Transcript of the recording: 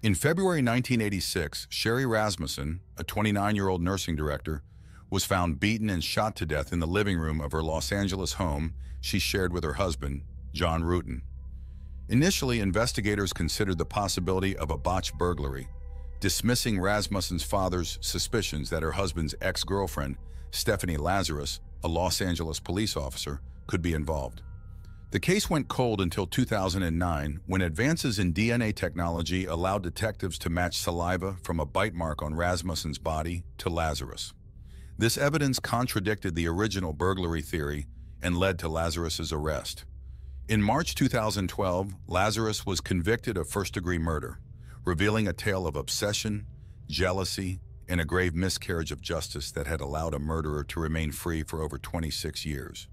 In February 1986, Sherri Rasmussen, a 29-year-old nursing director, was found beaten and shot to death in the living room of her Los Angeles home she shared with her husband, John Ruetten. Initially, investigators considered the possibility of a botched burglary, dismissing Rasmussen's father's suspicions that her husband's ex-girlfriend, Stephanie Lazarus, a Los Angeles police officer, could be involved. The case went cold until 2009 when advances in DNA technology allowed detectives to match saliva from a bite mark on Rasmussen's body to Lazarus. This evidence contradicted the original burglary theory and led to Lazarus's arrest. In March 2012, Lazarus was convicted of first-degree murder, revealing a tale of obsession, jealousy, and a grave miscarriage of justice that had allowed a murderer to remain free for over 26 years.